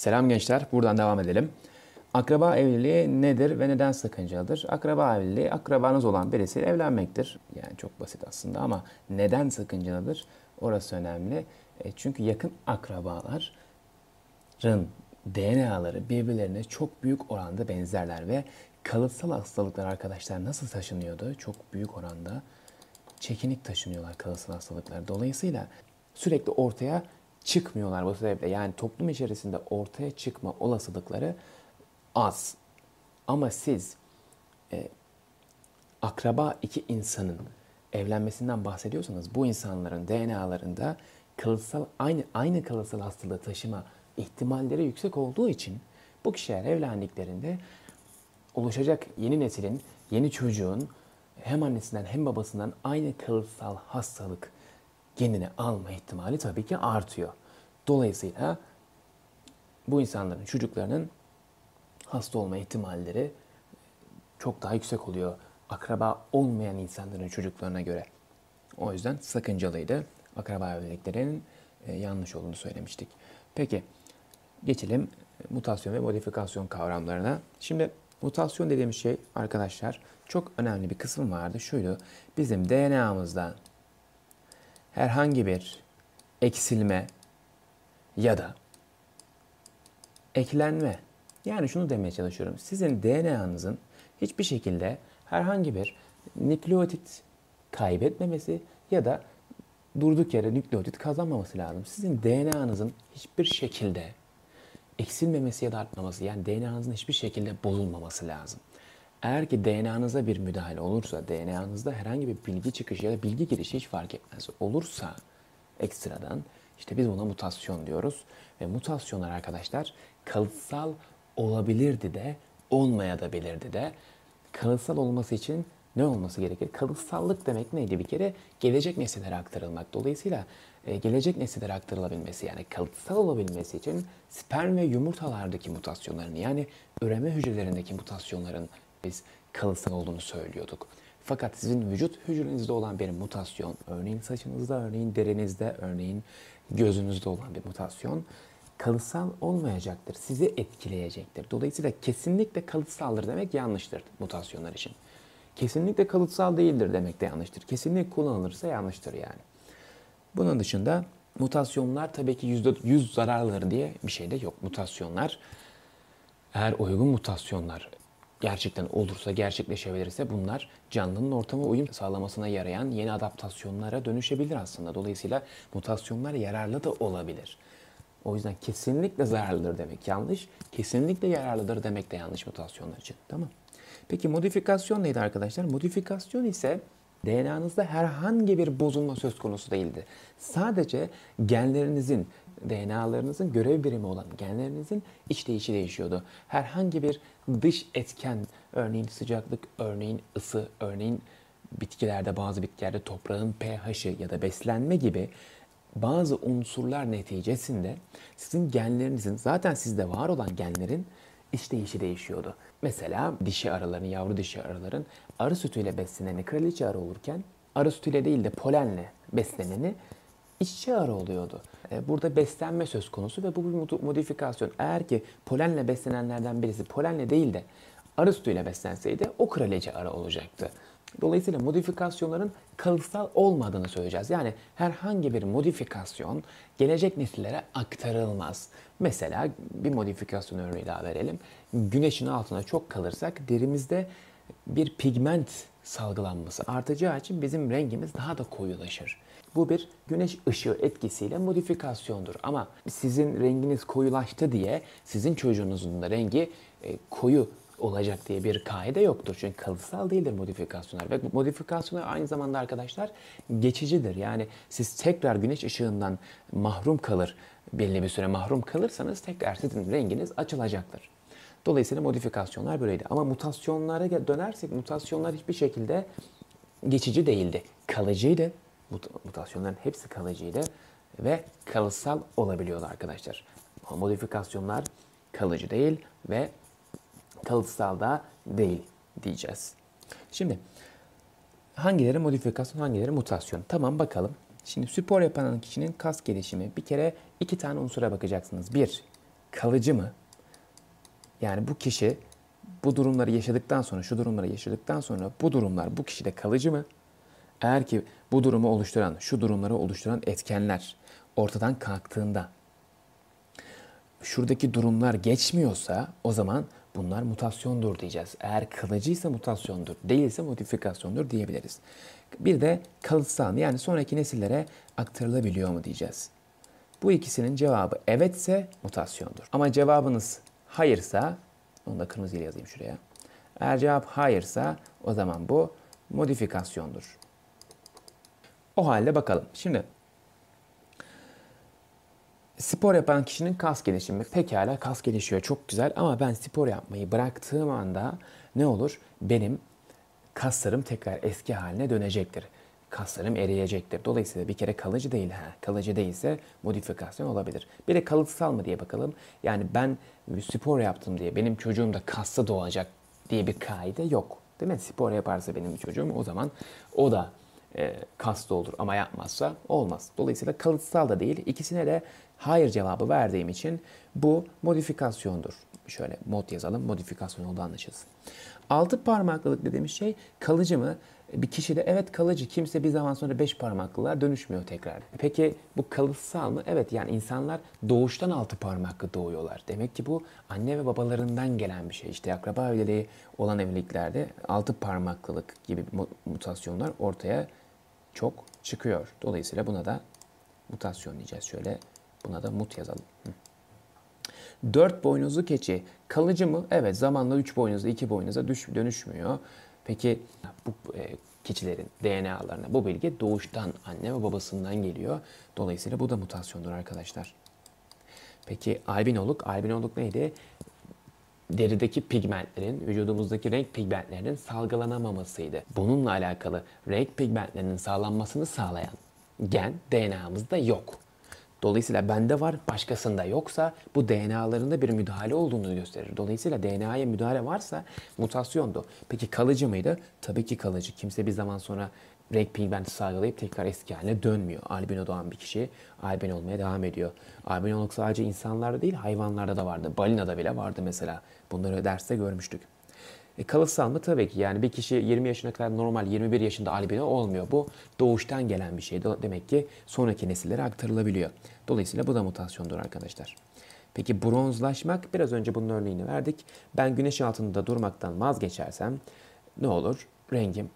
Selam gençler, buradan devam edelim. Akraba evliliği nedir ve neden sakıncalıdır? Akraba evliliği, akrabanız olan birisiyle evlenmektir. Yani çok basit aslında ama neden sakıncalıdır? Orası önemli. E, çünkü yakın akrabaların DNA'ları birbirlerine çok büyük oranda benzerler ve kalıtsal hastalıklar arkadaşlar nasıl taşınıyordu? Çok büyük oranda çekinik taşınıyorlar kalıtsal hastalıklar. Dolayısıyla sürekli ortaya çıkmıyorlar bu sebeple. Yani toplum içerisinde ortaya çıkma olasılıkları az. Ama siz e, akraba iki insanın evlenmesinden bahsediyorsanız bu insanların DNA'larında kalıtsal aynı aynı kalıtsal hastalığı taşıma ihtimalleri yüksek olduğu için bu kişiler evlendiklerinde oluşacak yeni neslin, yeni çocuğun hem annesinden hem babasından aynı kalıtsal hastalık genini alma ihtimali tabii ki artıyor. Dolayısıyla bu insanların çocuklarının hasta olma ihtimalleri çok daha yüksek oluyor akraba olmayan insanların çocuklarına göre. O yüzden sakıncalıydı. Akraba evliliklerinin e, yanlış olduğunu söylemiştik. Peki geçelim mutasyon ve modifikasyon kavramlarına. Şimdi mutasyon dediğimiz şey arkadaşlar çok önemli bir kısım vardı. Şuydu. Bizim DNA'mızda herhangi bir eksilme ya da eklenme. Yani şunu demeye çalışıyorum. Sizin DNA'nızın hiçbir şekilde herhangi bir nükleotit kaybetmemesi ya da durduk yere nükleotit kazanmaması lazım. Sizin DNA'nızın hiçbir şekilde eksilmemesi ya da artmaması yani DNA'nızın hiçbir şekilde bozulmaması lazım. Eğer ki DNA'nıza bir müdahale olursa, DNA'nızda herhangi bir bilgi çıkışı ya da bilgi girişi hiç fark etmez olursa ekstradan işte biz buna mutasyon diyoruz. Ve mutasyonlar arkadaşlar kalıtsal olabilirdi de olmaya da bilirdi de. Kalıtsal olması için ne olması gerekir? Kalıtsallık demek neydi bir kere? Gelecek nesillere aktarılmak. Dolayısıyla e, gelecek nesillere aktarılabilmesi yani kalıtsal olabilmesi için sperm ve yumurtalardaki mutasyonların yani üreme hücrelerindeki mutasyonların biz kalıtsal olduğunu söylüyorduk. Fakat sizin vücut hücrenizde olan bir mutasyon, örneğin saçınızda, örneğin derinizde, örneğin gözünüzde olan bir mutasyon kalıtsal olmayacaktır. Sizi etkileyecektir. Dolayısıyla kesinlikle kalıtsaldır demek yanlıştır mutasyonlar için. Kesinlikle kalıtsal değildir demek de yanlıştır. Kesinlikle kullanılırsa yanlıştır yani. Bunun dışında mutasyonlar tabii ki %100 zararları diye bir şey de yok. Mutasyonlar eğer uygun mutasyonlar gerçekten olursa, gerçekleşebilirse bunlar canlının ortama uyum sağlamasına yarayan yeni adaptasyonlara dönüşebilir aslında. Dolayısıyla mutasyonlar yararlı da olabilir. O yüzden kesinlikle zararlıdır demek yanlış, kesinlikle yararlıdır demek de yanlış mutasyonlar için. Tamam. Peki modifikasyon neydi arkadaşlar? Modifikasyon ise DNA'nızda herhangi bir bozulma söz konusu değildi. Sadece genlerinizin, DNA'larınızın görev birimi olan genlerinizin işleyişi değişiyordu. Herhangi bir dış etken, örneğin sıcaklık, örneğin ısı, örneğin bitkilerde bazı bitkilerde toprağın pH'i ya da beslenme gibi bazı unsurlar neticesinde sizin genlerinizin zaten sizde var olan genlerin işleyişi değişiyordu. Mesela dişi arıların, yavru dişi arıların arı sütüyle besleneni kraliçe arı olurken arı sütüyle değil de polenle besleneni işçi arı oluyordu. E, burada beslenme söz konusu ve bu bir modifikasyon. Eğer ki polenle beslenenlerden birisi polenle değil de arı sütüyle beslenseydi o kraliçe arı olacaktı. Dolayısıyla modifikasyonların kalıtsal olmadığını söyleyeceğiz. Yani herhangi bir modifikasyon gelecek nesillere aktarılmaz. Mesela bir modifikasyon örneği daha verelim. Güneşin altına çok kalırsak derimizde bir pigment salgılanması artacağı için bizim rengimiz daha da koyulaşır. Bu bir güneş ışığı etkisiyle modifikasyondur. Ama sizin renginiz koyulaştı diye sizin çocuğunuzun da rengi e, koyu olacak diye bir kaide yoktur. Çünkü kalıtsal değildir modifikasyonlar. Ve modifikasyonlar aynı zamanda arkadaşlar geçicidir. Yani siz tekrar güneş ışığından mahrum kalır, belli bir süre mahrum kalırsanız tekrar sizin renginiz açılacaktır. Dolayısıyla modifikasyonlar böyleydi. Ama mutasyonlara dönersek mutasyonlar hiçbir şekilde geçici değildi. Kalıcıydı. Mutasyonların hepsi kalıcıydı ve kalıtsal olabiliyordu arkadaşlar. Modifikasyonlar kalıcı değil ve kalıtsal da değil diyeceğiz. Şimdi hangileri modifikasyon, hangileri mutasyon? Tamam bakalım. Şimdi spor yapan kişinin kas gelişimi bir kere iki tane unsura bakacaksınız. Bir, kalıcı mı? Yani bu kişi bu durumları yaşadıktan sonra, şu durumları yaşadıktan sonra bu durumlar bu kişide kalıcı mı? Eğer ki bu durumu oluşturan, şu durumları oluşturan etkenler ortadan kalktığında şuradaki durumlar geçmiyorsa o zaman bunlar mutasyondur diyeceğiz. Eğer kalıcıysa mutasyondur, değilse modifikasyondur diyebiliriz. Bir de kalıtsal yani sonraki nesillere aktarılabiliyor mu diyeceğiz. Bu ikisinin cevabı evetse mutasyondur. Ama cevabınız hayırsa, onu da kırmızıyla yazayım şuraya. Eğer cevap hayırsa o zaman bu modifikasyondur. O halde bakalım. Şimdi spor yapan kişinin kas gelişimi pekala kas gelişiyor çok güzel ama ben spor yapmayı bıraktığım anda ne olur? Benim kaslarım tekrar eski haline dönecektir. Kaslarım eriyecektir. Dolayısıyla bir kere kalıcı değil. Ha, kalıcı değilse modifikasyon olabilir. Bir de kalıtsal mı diye bakalım. Yani ben spor yaptım diye benim çocuğum da kaslı doğacak diye bir kaide yok. Değil mi? Spor yaparsa benim çocuğum o zaman o da e, kaslı olur ama yapmazsa olmaz. Dolayısıyla kalıtsal da değil. İkisine de hayır cevabı verdiğim için bu modifikasyondur. Şöyle mod yazalım, modifikasyon olduğu anlaşılsın. Altı parmaklılık dediğimiz şey kalıcı mı? Bir kişide evet kalıcı. Kimse bir zaman sonra beş parmaklılar dönüşmüyor tekrar. Peki bu kalıtsal mı? Evet yani insanlar doğuştan altı parmaklı doğuyorlar. Demek ki bu anne ve babalarından gelen bir şey. İşte akraba evliliği olan evliliklerde altı parmaklılık gibi mutasyonlar ortaya çok çıkıyor. Dolayısıyla buna da mutasyon diyeceğiz. Şöyle buna da mut yazalım. Dört boynuzlu keçi kalıcı mı? Evet zamanla üç boynuzlu iki boynuza düş, dönüşmüyor. Peki bu e, keçilerin DNA'larına bu bilgi doğuştan anne ve babasından geliyor. Dolayısıyla bu da mutasyondur arkadaşlar. Peki albinoluk, albinoluk neydi? Derideki pigmentlerin, vücudumuzdaki renk pigmentlerinin salgılanamamasıydı. Bununla alakalı renk pigmentlerinin sağlanmasını sağlayan gen DNA'mızda yok. Dolayısıyla bende var, başkasında yoksa bu DNA'larında bir müdahale olduğunu gösterir. Dolayısıyla DNA'ya müdahale varsa mutasyondu. Peki kalıcı mıydı? Tabii ki kalıcı. Kimse bir zaman sonra renk pigmenti salgılayıp tekrar eski haline dönmüyor. Albino doğan bir kişi albino olmaya devam ediyor. Albinoluk sadece insanlarda değil hayvanlarda da vardı. Balinada bile vardı mesela. Bunları derste görmüştük. E, kalıtsal mı? Tabii ki. Yani bir kişi 20 yaşına kadar normal 21 yaşında albino olmuyor. Bu doğuştan gelen bir şey. Demek ki sonraki nesillere aktarılabiliyor. Dolayısıyla bu da mutasyondur arkadaşlar. Peki bronzlaşmak, biraz önce bunun örneğini verdik. Ben güneş altında durmaktan vazgeçersem ne olur? Rengim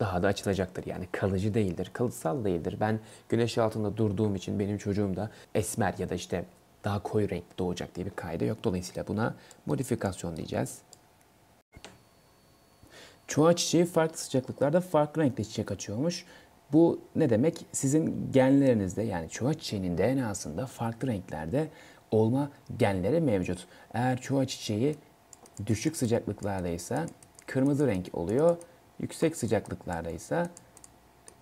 daha da açılacaktır. Yani kalıcı değildir, kalıtsal değildir. Ben güneş altında durduğum için benim çocuğum da esmer ya da işte daha koyu renk doğacak diye bir kayda yok. Dolayısıyla buna modifikasyon diyeceğiz. Çuha çiçeği farklı sıcaklıklarda farklı renkte çiçek açıyormuş. Bu ne demek? Sizin genlerinizde yani çuha çiçeğinin DNA'sında farklı renklerde olma genleri mevcut. Eğer çuha çiçeği düşük sıcaklıklardaysa kırmızı renk oluyor. Yüksek sıcaklıklarda ise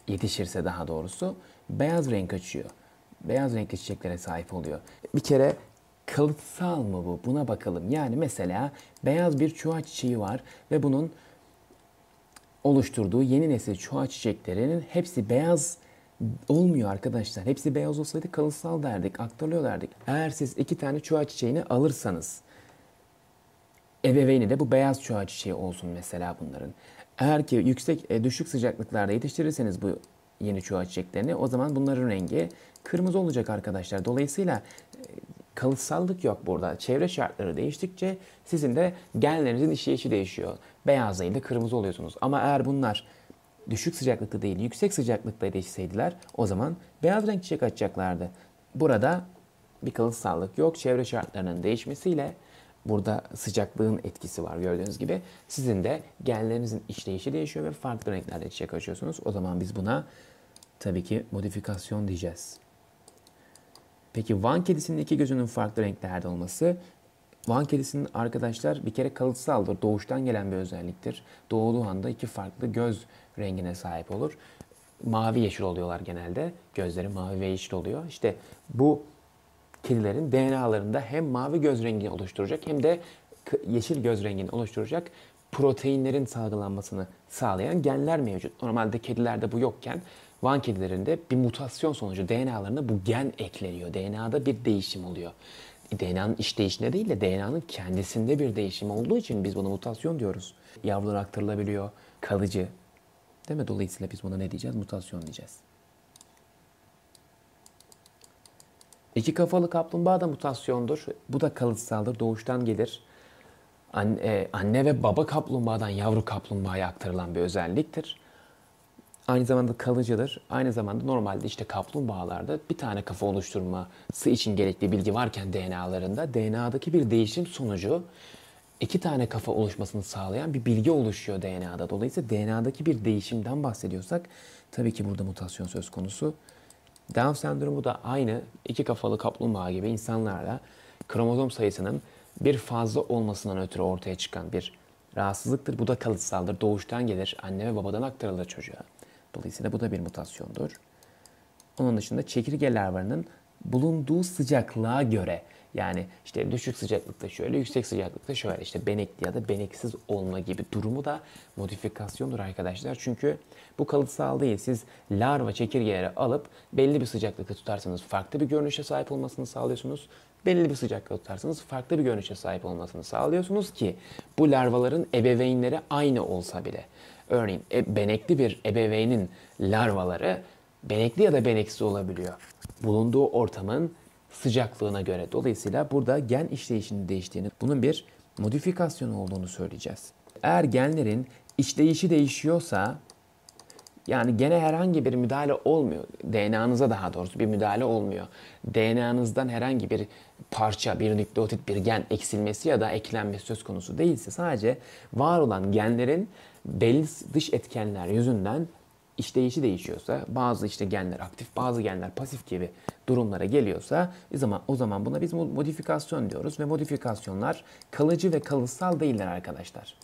yetişirse daha doğrusu beyaz renk açıyor. Beyaz renkli çiçeklere sahip oluyor. Bir kere kalıtsal mı bu? Buna bakalım. Yani mesela beyaz bir çuha çiçeği var ve bunun oluşturduğu yeni nesil çuha çiçeklerinin hepsi beyaz olmuyor arkadaşlar. Hepsi beyaz olsaydı kalıtsal derdik, aktarılıyor derdik. Eğer siz iki tane çuha çiçeğini alırsanız ebeveyni de bu beyaz çuha çiçeği olsun mesela bunların. Eğer ki yüksek, e, düşük sıcaklıklarda yetiştirirseniz bu yeni çuha çiçeklerini o zaman bunların rengi kırmızı olacak arkadaşlar. Dolayısıyla e, kalıtsallık yok burada. Çevre şartları değiştikçe sizin de genlerinizin işleyişi değişiyor. Beyaz değil de kırmızı oluyorsunuz. Ama eğer bunlar düşük sıcaklıkta değil, yüksek sıcaklıkta yetişseydiler o zaman beyaz renk çiçek açacaklardı. Burada bir kalıtsallık yok. Çevre şartlarının değişmesiyle burada sıcaklığın etkisi var gördüğünüz gibi. Sizin de genlerinizin işleyişi değişiyor ve farklı renklerde çiçek açıyorsunuz. O zaman biz buna tabii ki modifikasyon diyeceğiz. Peki Van kedisinin iki gözünün farklı renklerde olması Van kedisinin arkadaşlar bir kere kalıtsaldır. Doğuştan gelen bir özelliktir. Doğduğu anda iki farklı göz rengine sahip olur. Mavi yeşil oluyorlar genelde. Gözleri mavi ve yeşil oluyor. İşte bu kedilerin DNA'larında hem mavi göz rengini oluşturacak hem de yeşil göz rengini oluşturacak proteinlerin salgılanmasını sağlayan genler mevcut. Normalde kedilerde bu yokken Van kedilerinde bir mutasyon sonucu DNA'larına bu gen ekleniyor. DNA'da bir değişim oluyor. DNA'nın işleyişinde değil de DNA'nın kendisinde bir değişim olduğu için biz buna mutasyon diyoruz. Yavrular aktarılabiliyor, kalıcı. Değil mi? Dolayısıyla biz buna ne diyeceğiz? Mutasyon diyeceğiz. İki kafalı kaplumbağa da mutasyondur. Bu da kalıtsaldır, doğuştan gelir. Anne, anne ve baba kaplumbağadan yavru kaplumbağaya aktarılan bir özelliktir. Aynı zamanda kalıcıdır. Aynı zamanda normalde işte kaplumbağalarda bir tane kafa oluşturması için gerekli bilgi varken DNA'larında DNA'daki bir değişim sonucu iki tane kafa oluşmasını sağlayan bir bilgi oluşuyor DNA'da. Dolayısıyla DNA'daki bir değişimden bahsediyorsak tabii ki burada mutasyon söz konusu. Down sendromu da aynı iki kafalı kaplumbağa gibi insanlarla kromozom sayısının bir fazla olmasından ötürü ortaya çıkan bir rahatsızlıktır. Bu da kalıtsaldır. Doğuştan gelir. Anne ve babadan aktarılır çocuğa. Dolayısıyla bu da bir mutasyondur. Onun dışında çekirge larvalarının bulunduğu sıcaklığa göre yani işte düşük sıcaklıkta şöyle, yüksek sıcaklıkta şöyle işte benekli ya da beneksiz olma gibi durumu da modifikasyondur arkadaşlar. Çünkü bu kalıtsal değil. Siz larva çekirgeleri alıp belli bir sıcaklıkta tutarsanız farklı bir görünüşe sahip olmasını sağlıyorsunuz. Belli bir sıcaklıkta tutarsanız farklı bir görünüşe sahip olmasını sağlıyorsunuz ki bu larvaların ebeveynleri aynı olsa bile. Örneğin e, benekli bir ebeveynin larvaları benekli ya da beneksiz olabiliyor. Bulunduğu ortamın sıcaklığına göre. Dolayısıyla burada gen işleyişinin değiştiğini, bunun bir modifikasyon olduğunu söyleyeceğiz. Eğer genlerin işleyişi değişiyorsa yani gene herhangi bir müdahale olmuyor. DNA'nıza daha doğrusu bir müdahale olmuyor. DNA'nızdan herhangi bir parça, bir nükleotit, bir gen eksilmesi ya da eklenmesi söz konusu değilse sadece var olan genlerin belli dış etkenler yüzünden işleyişi değişiyorsa, bazı işte genler aktif, bazı genler pasif gibi durumlara geliyorsa o zaman o zaman buna biz modifikasyon diyoruz ve modifikasyonlar kalıcı ve kalıtsal değiller arkadaşlar.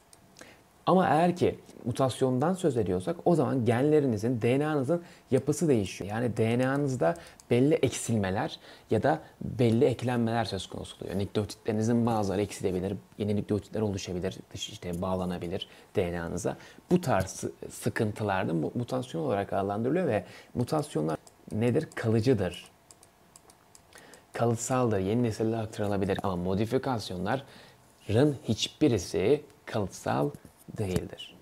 Ama eğer ki mutasyondan söz ediyorsak o zaman genlerinizin, DNA'nızın yapısı değişiyor. Yani DNA'nızda belli eksilmeler ya da belli eklenmeler söz konusu oluyor. Nükleotitlerinizin bazıları eksilebilir, yeni nükleotitler oluşabilir, işte bağlanabilir DNA'nıza. Bu tarz sıkıntılarda mutasyon olarak adlandırılıyor ve mutasyonlar nedir? Kalıcıdır. Kalıtsaldır, yeni nesillere aktarılabilir ama modifikasyonların hiçbirisi kalıtsal değildir.